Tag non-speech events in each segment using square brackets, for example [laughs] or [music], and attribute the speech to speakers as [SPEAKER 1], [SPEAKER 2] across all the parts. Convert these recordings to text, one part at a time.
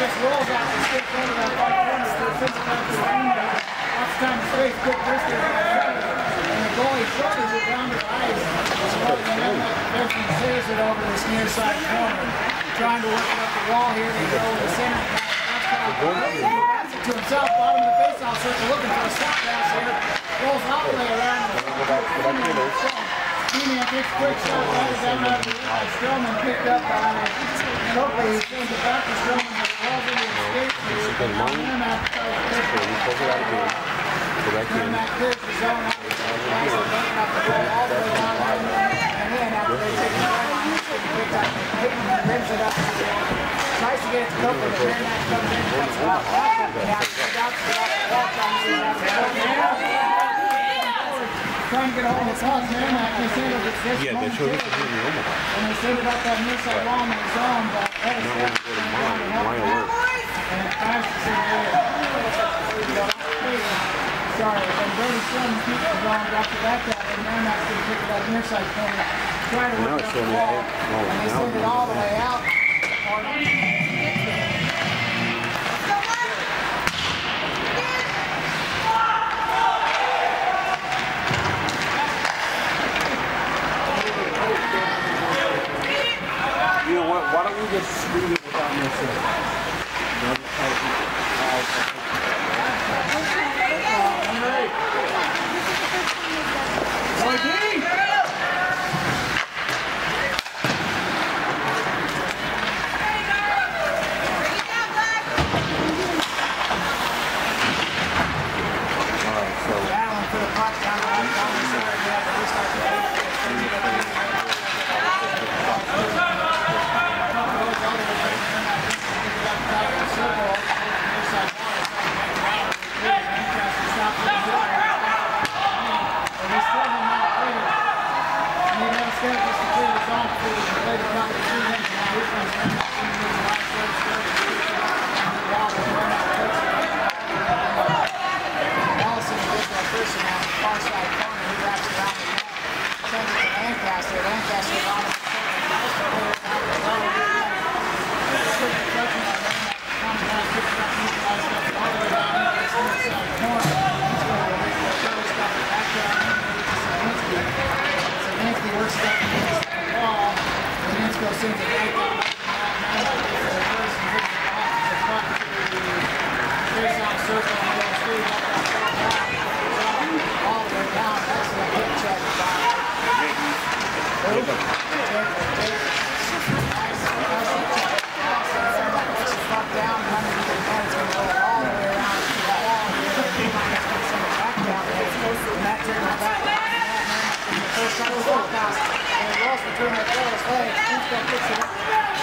[SPEAKER 1] just rolls out the stick corner of that right corner to the fifth back to the window. Lots of time space, good distance. And the goalie shoulders it down the ice. And then that defenseman clears it over this near side corner. Trying to work it up the wall here, they go to the center. It to himself, bottom of the faceoff circle, looking for a stop pass here. Rolls all the way around. He-Man takes a quick shot right down out of the. Strowman picked up on it. And hopefully he sends it back to Strowman, but it falls into the skate.
[SPEAKER 2] been long.
[SPEAKER 1] Meramec tries to pitch it.
[SPEAKER 2] you pulled it out again. Go back in.
[SPEAKER 1] Meramec clears the zone out. Tries to button up the ball all the way down there. And then after they take the line, he picks up, brings it to the Tries to get it to Copeland, but Meramec comes in, cuts it off. Now, out to the walk on the Trying to get a hold of the puck, Meramec, they send it, it's
[SPEAKER 2] Yeah, they showed us in Omaha.
[SPEAKER 1] and they it up that side wall in the zone, but that is
[SPEAKER 2] Not when you go to mine. Mine alert.
[SPEAKER 1] and it passes in there. Uh, Sorry, and Brody Stone keeps the zone, drops it back out, and Meramec's gonna pick it up near side corner. Try to
[SPEAKER 2] Now
[SPEAKER 1] work
[SPEAKER 2] it's
[SPEAKER 1] up the
[SPEAKER 2] showing me
[SPEAKER 1] wall,
[SPEAKER 2] out- oh,
[SPEAKER 1] and they send it all the way out.
[SPEAKER 2] You know what? Why don't we just read it without missing?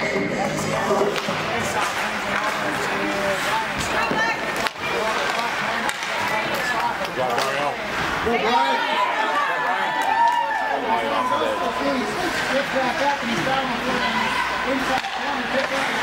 [SPEAKER 3] Go Brian. Get back up and he's down with the inside down get back.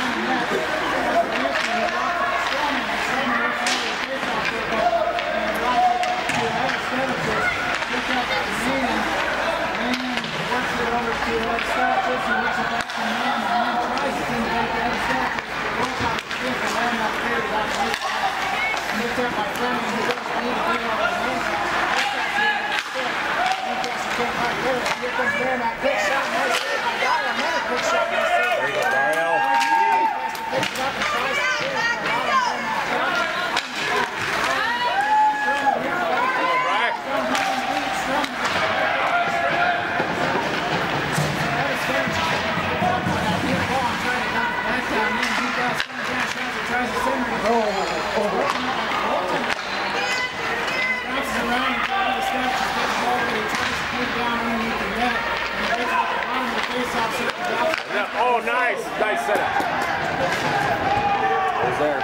[SPEAKER 3] nice. Nice setup. It
[SPEAKER 1] was there.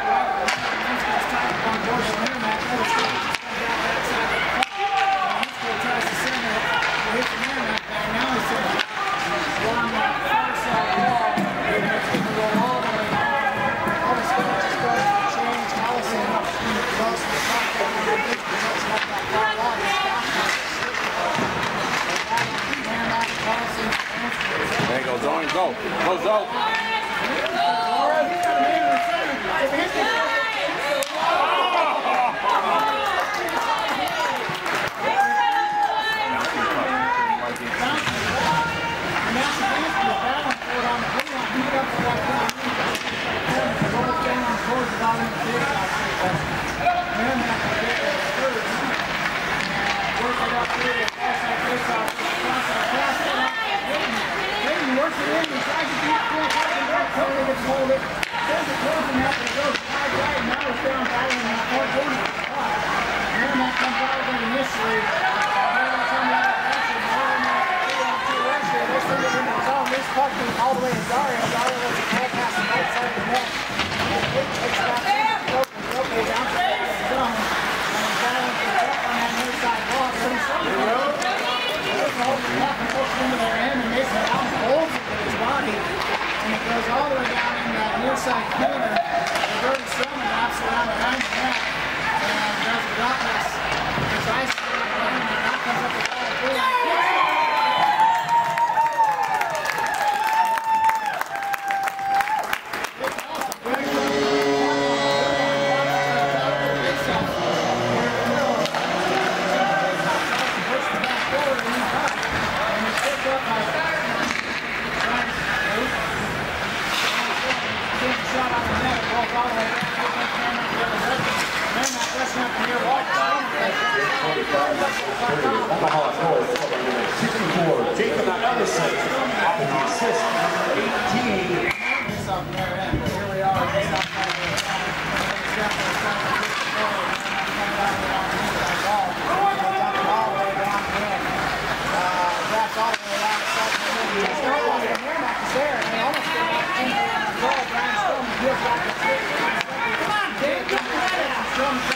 [SPEAKER 3] John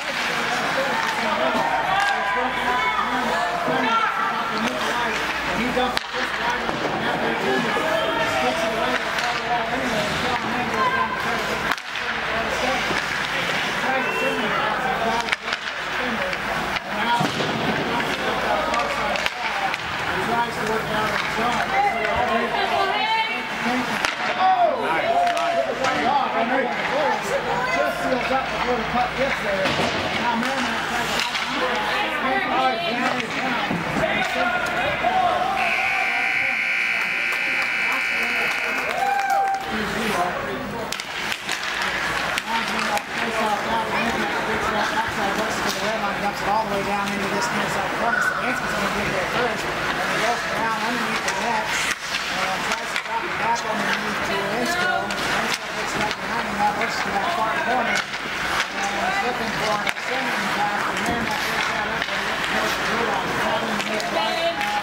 [SPEAKER 3] up this there.
[SPEAKER 1] Now Meramec tries to all the way down into this near corner. So Yancey's going to get there first. And he goes around underneath the nets and tries to drop it back underneath to Insco. Insco gets right behind him. That works to that far corner. And he's looking for an extending pass. And Meramec gets that up and looks towards the blue line. Caught in the mid-right now.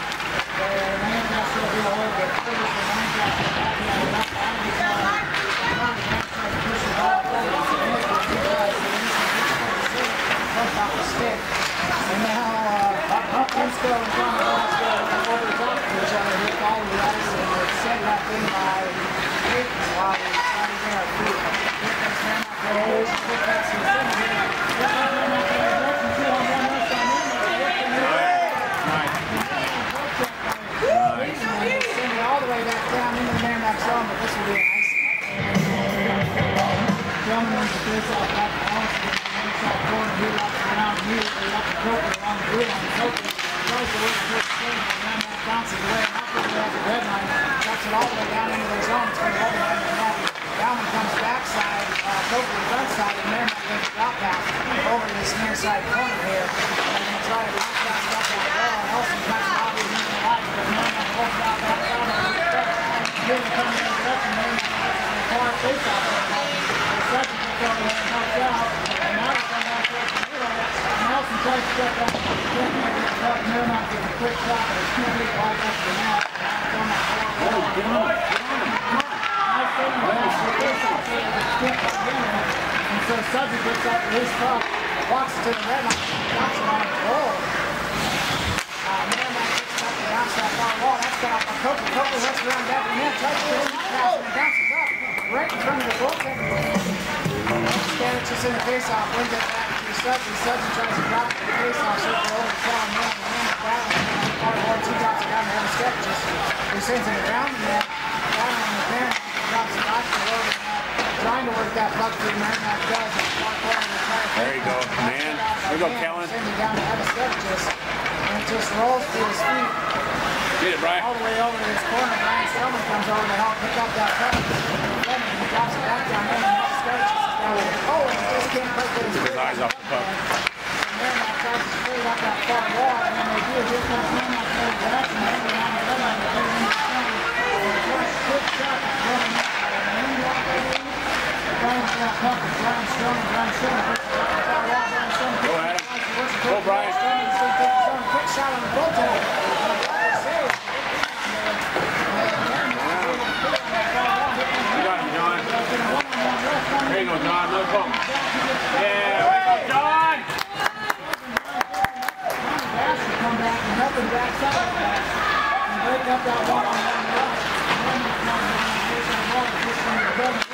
[SPEAKER 1] Where Lancaster will be a little bit further for Lancaster back in the left line. He's on the front. Lancaster to push the ball forward. So Nicholas gets it. Push off the stick. And now, uh, up, up, Insco and John Velasco over the top of each other here, all the ice, and it's set up in by Aiken while he's fighting there at feet. Here comes Meramec, the whole quick pass to the center here. Here comes Meramec in the direction, two on one, left on Meramec. Send it all the way back down into the Meramec zone, but this will be an ice. Gentlemen, the face off back to Allison. Inside corner, he wraps around immediately up the Coker along the blue line. Coker tries to work towards the center, and then that bounces away. Malcolm has the red line, drops it all the way down into their zone. It's going to hold behind the net. Downman comes backside, uh, Coker front side, and Meramec makes a drop pass over to this near side corner here. They're going to try to bounce pass it up that wall. Nelson comes out with him in the light, but Meramec holds it out back down and moves back. Moving coming in the direction, Meramec has a far face off there. The second will come in and help out. And now it's come back towards the middle. Nelson tries to step up. Can't make it cut. Meramec gets a quick shot, but it's too big right up to the net. Now it's on that far wall. Nice thing, Nelson. Face off there with a stick again. And Subject gets up to his puck, walks to the red line, drops it on the goal. Uh, and that. That's got off Coker. Coker lets it around back to the net, tries to get in, pass, and it bounces up right in front of the goaltender. Stanich is in the faceoff, wins it back to Sudson. Sudson tries to drop it the faceoff, circle over the Cal man, and man down. Hard boards, he drops it down to Sketch. Just he sends it around the net, down on the bench, drops it to the road. Trying to work that puck through Meramec does. the far corner of the tire.
[SPEAKER 3] There you go, man. There you go, Kellen.
[SPEAKER 1] Sends it down to Sketches, and it just rolls to his feet
[SPEAKER 3] Get it, Brian.
[SPEAKER 1] all the way over to this corner. Brian Spellman comes over to help pick up that puck. Fleming, he drops it back down there, and now Sketches is down there. Oh, and he just can't quite his
[SPEAKER 3] His eyes off the puck.
[SPEAKER 1] and Meramec tries to straight up that far wall, and they do, here comes Meramec in the they're on the red line, but they're in the corner. And the first quick shot is running up, and then he walks over. A puck, and Brian Strowman, Brian Strowman puts it up the far wall, Brian Strowman
[SPEAKER 3] Go
[SPEAKER 1] to it
[SPEAKER 3] Go, Brian.
[SPEAKER 1] Strowman, so he takes his own quick shot on the goaltender.
[SPEAKER 3] There you go, John. Another pump. Yeah, way to go, John.
[SPEAKER 1] Come back and help him back side and break up that one-on-one rush. And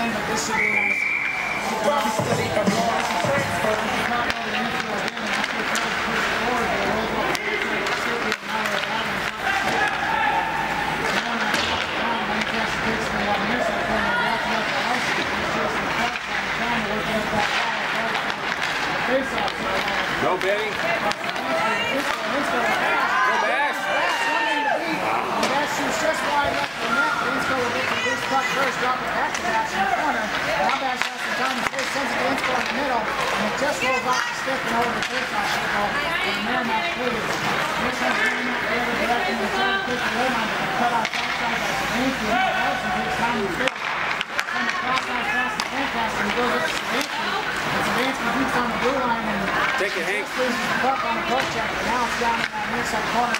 [SPEAKER 1] This should be nice. Face-off.
[SPEAKER 3] Go, Benny. Bass
[SPEAKER 1] shoots just wide left of the net. Insco will get to the loose puck first, drop it back to Bass in the corner. Now Bass has some time to play, sends it to Insco in the middle, and it just rolls off the stick and over the face-off circle. And the Meramec clears. This has Meramec the other direction. They're trying to push the rim on, but cut off outside by Sabanski. And Nelson takes time to fill. Send it cross ice past the Fantastic, and he goes up to Sabanski. And Sabanski beats on the blue line and
[SPEAKER 3] Take it, Hank.
[SPEAKER 1] loses the puck on the poke check, but now it's down in that near side corner.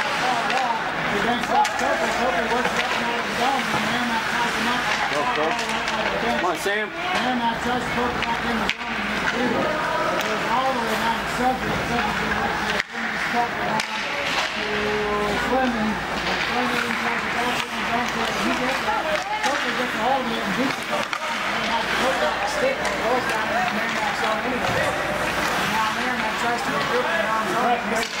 [SPEAKER 1] Coker. Coker the Meramec him. Go, go.
[SPEAKER 3] Come on, Sam.
[SPEAKER 1] Meramec tries to it back in the zone, and he's beat it. It goes all the way down to Subject. Subject is right there. Cut around to Fleming. And tries to back in the zone it. He gets that. Coker gets a of it and beats it. And has to poke out the stick and it rolls down into Meramec's zone anyway. And now Meramec tries to regroup in their own zone.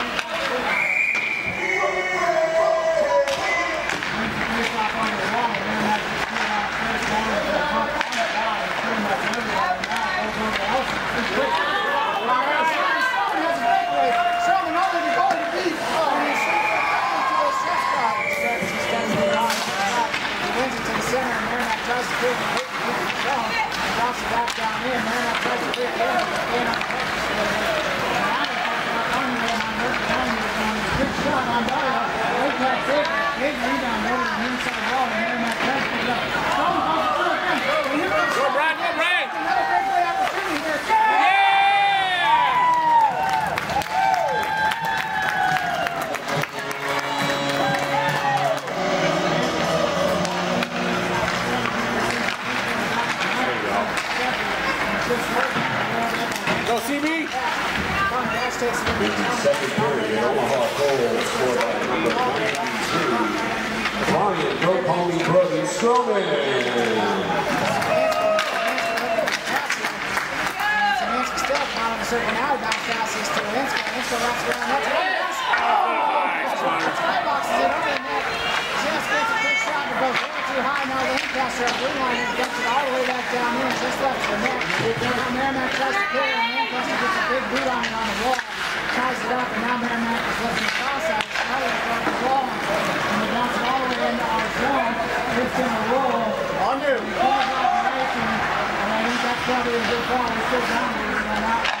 [SPEAKER 1] Bounce passes to Linsko. Linsko wraps around. That's a pass. Skybox is it over the net. Just gets a quick shot, but goes way too high. Now the Lancaster at blue line and gets it all the way back down in. Just left the net. Now Meramec tries to clear and Lancaster gets a big boot on it on the wall. Ties it up, and now Meramec is looking cross out. Now they're going to wall. And they bounce it all the way into our zone. It's going to roll. On you. Calls off the ice, and I think that's probably a good call. We're still down here. We're not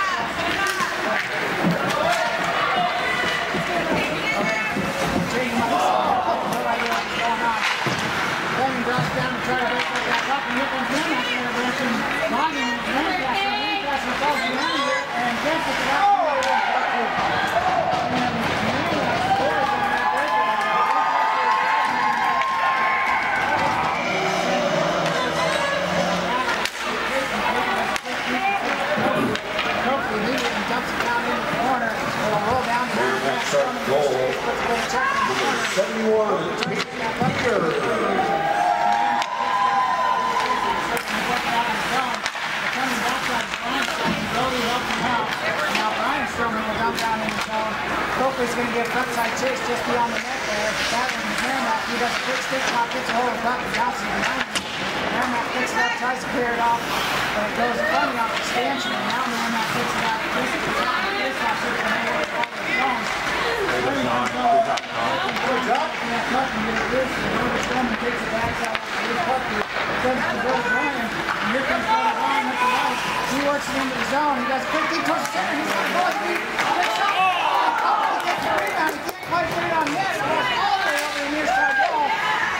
[SPEAKER 1] drops down to try to break up that puck, and here comes Meramec in the. Logging in Lancaster. Lancaster falls behind here and gets it to that corner. And Meramec scores on that breakaway. Coakley immediately dumps it down in the corner. It'll roll down to
[SPEAKER 4] Meramec
[SPEAKER 1] Meramec.
[SPEAKER 4] start goal.
[SPEAKER 1] Puts a little check in the corner.
[SPEAKER 4] 71, Peter.
[SPEAKER 1] Copley's going to get frontside chase just beyond the net there. That one is Meramec. He does a quick stick pop, gets a hold of the puck, and bounces it behind him. Meramec picks it up, tries to clear it off, but it goes funny off the stanchion, and now Meramec picks it up, just at the top of the face-off circle, and they all the zone. Puts up and that puck can get it loose. And Herbert Strowman takes it back out to his puck. Sends it to Brother Ryan. And here comes Brother Ryan up the right. He works it into the zone. He does a quick deep towards the center. He's got a goal. He picks up. Oh, he gets the rebound. He can't quite put it on net. It goes all the way over the near side wall.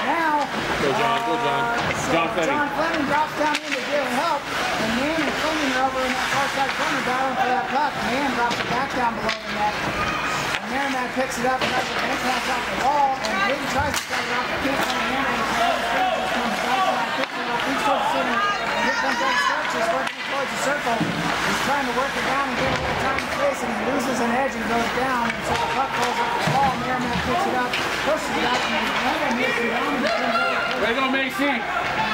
[SPEAKER 1] Now,
[SPEAKER 3] Go, John. Go, John. John Fleming.
[SPEAKER 1] John Fleming drops down in to give help, and Man and Fleming are over in that far side corner battling for that puck. Man drops it back down below the net. And Meramec picks it up and does a bank pass off the wall, and Hayden tries to set it off, but can't find the hand, and comes back down, picks it up, reaches towards the center, and here comes Ed Starches working towards the circle. He's trying to work it down and get a little time and space, and he loses an edge and goes down, and so the puck goes up the wall. Meramec picks it up, pushes it out, and another missing down, and it comes over
[SPEAKER 3] go, Macy.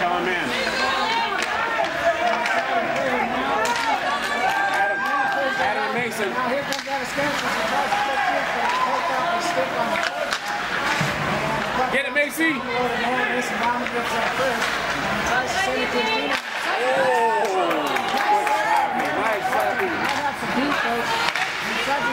[SPEAKER 3] Come on, man. Adam, Adam Mason.
[SPEAKER 1] Now here comes out of He tries to put this, but he poked off stick on the court. And the puck
[SPEAKER 3] Get it, Macy.
[SPEAKER 1] goes over the net. Mason gets that first. And tries to send it to Tina.
[SPEAKER 3] Nice, Slappy.
[SPEAKER 1] I have some deep, folks. He tries to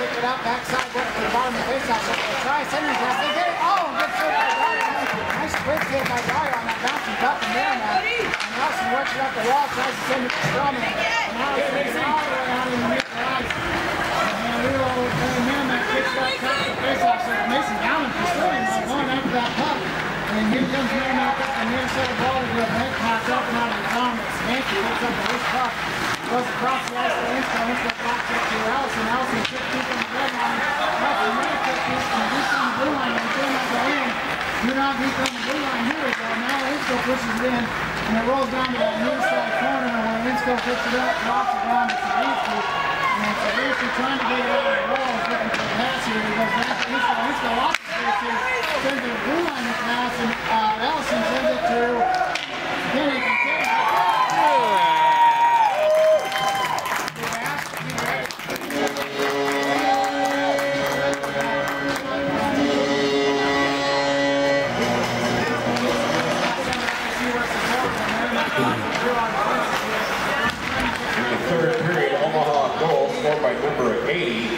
[SPEAKER 1] pick it up, backside, work to the bottom of the faceoff. So try center pass. They get it. Oh, good save by Dario. Nice quick save by Dario on that bouncing puck from Meramec. And Nelson works it up the wall, tries to send it to Strowman. And now he's taking it all the way out in the mid ice. And Leo and Meramec picks up, cuts the faceoff. So Mason Allen pursuing, uh, going after that puck. And here comes Meramec up the near side the ball to a head pass up and out of the zone. But Spanky picks up the loose puck. Goes across to to Allison. Allison the line. The blue line. And they not the blue line. Here we go. Now pushes it in. And it rolls down to that near side corner where picks it up, drops it down to. And trying to get it out of the for a pass here. He goes back to. Sends it to the blue line. And Allison sends it Kenny. Kenny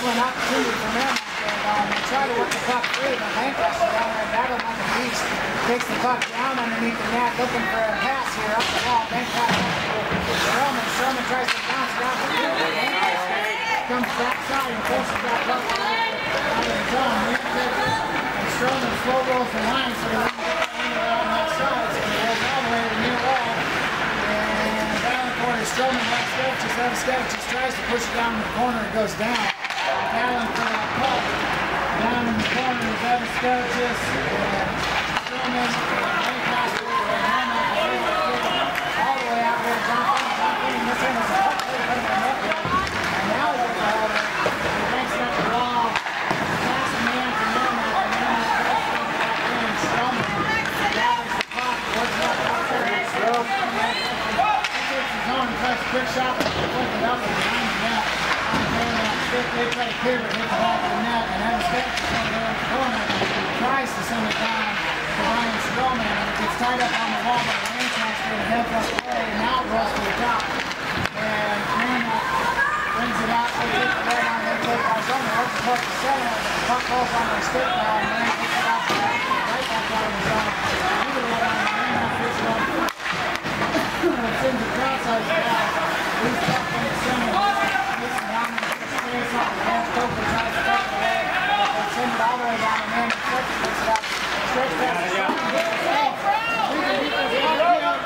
[SPEAKER 1] Excellent opportunity for Meramec, and um, they try to work the puck free, but Lancaster down there battling like a beast. Takes the puck down underneath the net, looking for a pass here up the wall. Bank pass Sherman. Sherman tries to bounce out the field. Comes backside and forces that puck out of the zone. And Sherman slow rolls the line so they don't get around that side. So he goes all the way to the near wall. And down the corner, Strowman back Skevicius. Evan Skevicius tries to push it down in the corner. It goes down. Battling for that puck. Down in the corner is Evan Skevicius. And Strowman, Lancaster, and Hammond. All the way out there. John Finney. John Finney missing his puck. And now he's got it. He ranks up the wall. Pass the man to Meramec. And Meramec tries to get back in. Strowman gathers the puck. Works it up out there. Strowman takes his own, tries a quick shot, but puts it up and behind the net. And uh, stick, they try to clear it, hits it off the net, and Evan Skevicius over there in the corner tries to send it down to Ryan Strowman, and it gets tied up on the wall by Lancaster and heads up play, and now it rolls to the top. And Meramec brings it out, they take the red on, they take our zone, they work the puck to center, but the puck falls on their stick now, and Meramec picks it out, right back out of the zone. Either way, on Meramec picks it up, it's in the crosshair now. He's stuck in the center. He's down in the space on the left. Coker tries to cut the leg. But they send it all the way down and then Stretch picks it up. Stretch passes it.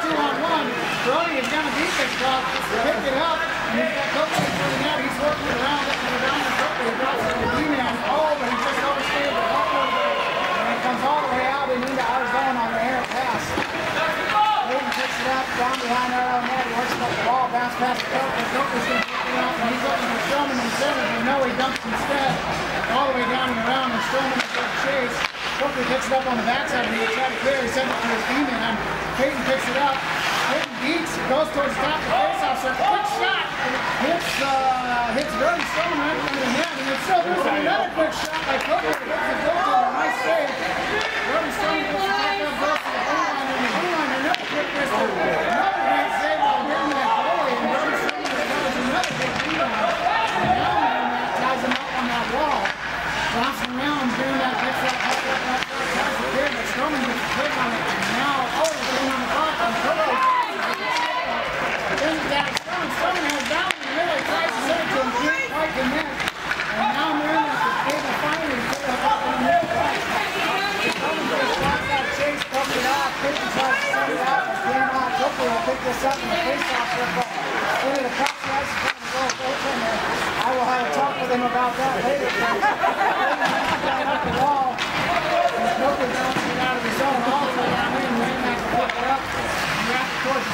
[SPEAKER 1] Two on one. Brody has done a defense job. Picked it up. And he's got Coker for the net. He's working it around, looking around and Coker. He drops it to the D-man. Oh, but he just overstayed the puck over there. And it comes all the way out and into our zone on the air pass. Hayden picks it up down behind our own net. He works up the ball, bounce past going to pick it up, and he's looking for Strowman in center. But no, he dumps instead. All the way down and around, and Strowman is going to chase. Coker picks it up on the backside, and he tries to clear. He sends it to his D-man. Peyton picks it up. Peyton beats, goes towards the top of the face-off circle. Quick shot. Hits, uh, hits Vernon Strowman right under the net, and it's still there's another quick shot by Coker. Hits the goaltender. Nice save. Vernon Strowman goes back up, goes to the blue line, and the blue line, another quick whistle. This up in the the. I will have a talk with him about that later. And Coker bouncing it out of the zone, all the way down in, Meramec will pick it up and wrap it towards the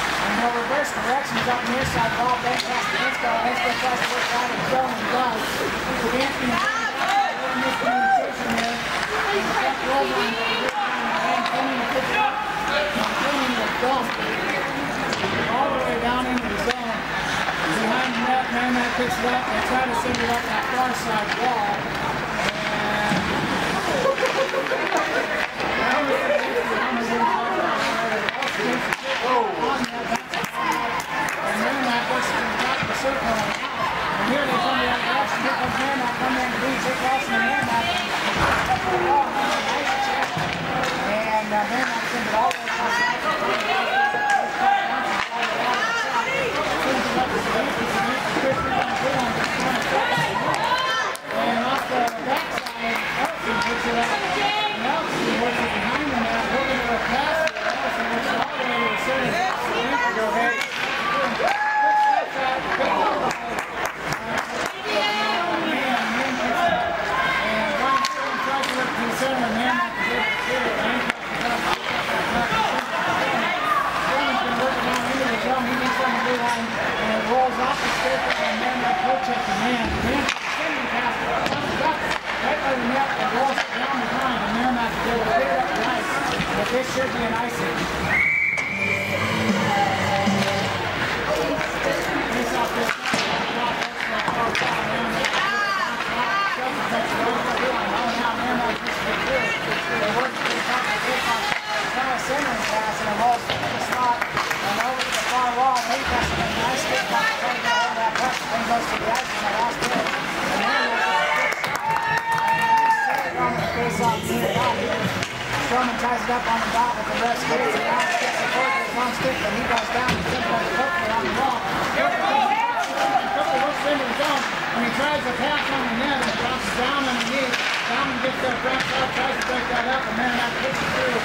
[SPEAKER 1] And he'll reverse directions up near side ball, back past the Minsko, and tries to work out the zone and. Savansky and little miscommunication here. And the and and dump all the way down into the zone. Behind the net, Meramec picks it up, they try to send it up that far side wall. And [laughs] and circle and out. And here they come the other direction. Here comes Meramec. Come down the beach. They this should be an icing. Face off this centering pass and a ball to the slot and over to the far wall. He got a nice stick back trying to hold that puck. Then goes to the ice and the last hit. And then on the face off near it out here. Stroman ties it up on the the and now gets the stick he goes down and on the wall. The he tries to pass on the net and it bounces down gets tries to break that up that through.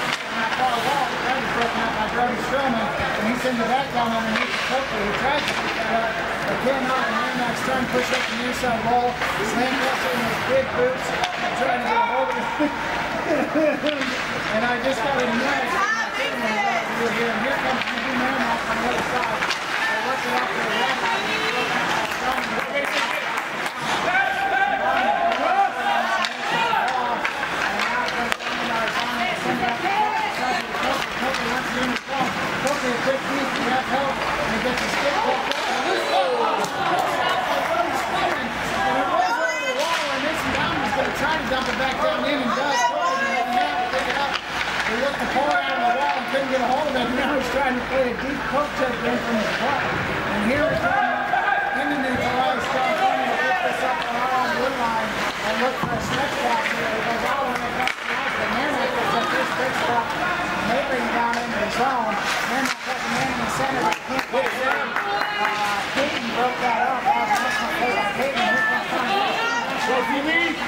[SPEAKER 1] The by Brody Stroman and he sends it back down underneath the Coker who tries to pick that up. But cannot and then that's turn push up the near side wall. Slam Kessler in his big boots and trying to get a hold of it. and I just got a nice over here, and here comes the man off on the other side. They're working out to the left. Coker, a quick piece, he help, and gets a stick back up. And this goal! And it rolls over the wall, and Mason Is going to dump it back down in, and does. Coker doesn't have to pick it up. He looked the pour out of the wall and couldn't get a hold of it. Now he's trying to play a deep poke check in from his butt. And here come underneath the. John Tony will pick this up on our own blue line and look for a stretch back here. Out on the back of the ice, but Meramec gets up this big. And they bring down into the zone. Meramec has a man in the center that can't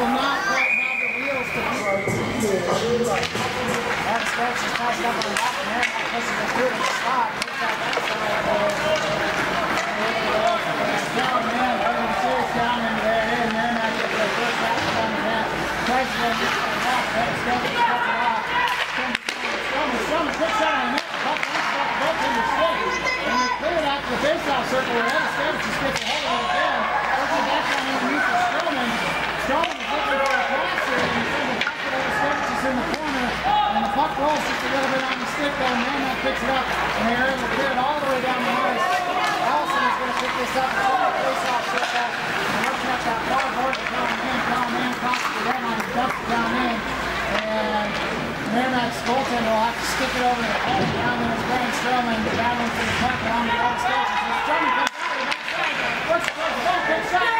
[SPEAKER 1] will not have the wheels to That stretch is passed up on and Meramec pushes us the spot. Takes out that side. Down, man, serious down there. And Meramec gets their first back on the net. Tries to go just like that. That Strowman cuts it off. Strowman, Strowman puts out on the net. Puck bounced off the goaltender's stick. And they clear it out to the faceoff circle where Evan Stavich just gets ahead of it again. Puts it back down underneath the Strowman. Strowman is looking for a pass here. And he sends it back to Evan Stavich is in the corner. And the puck rolls just a little bit And Meramec picks it up. And able to clear it all the way down the ice. Allison is going to pick this up. It's on the face-off circle. And looking at that far board to Man. Colin Man crosses the line and it down in. And Meramec's goaltender will have to stick it over the head. Down there is Brian Strowman battling for the puck along the right. So Strowman comes out of the backside. Towards the goal. Good shot.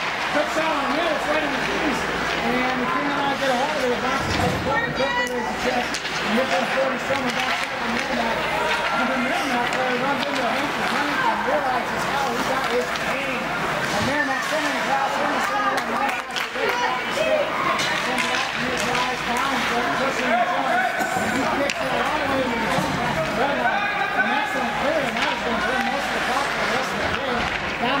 [SPEAKER 1] finish. On the right in the crease. And the cannot get a hold of it. Bounces to the. Coker lays the check. And here comes 40 Strowman back on Meramec. And the Meramec player runs into Hampton Huntington and realizes how he got his pain. And Meramec sending center and out he he way to uh, that to of the rest of the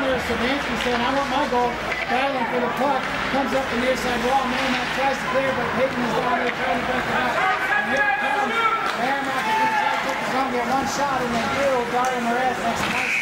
[SPEAKER 1] there, Savansky saying, I want my goal. Battling for the puck, comes up the near side wall, Meramec tries to clear, but Peyton is down there trying to back it up. And here comes, Meramec is going to try to take the zone, get one shot, and then through, Dario Moraz makes a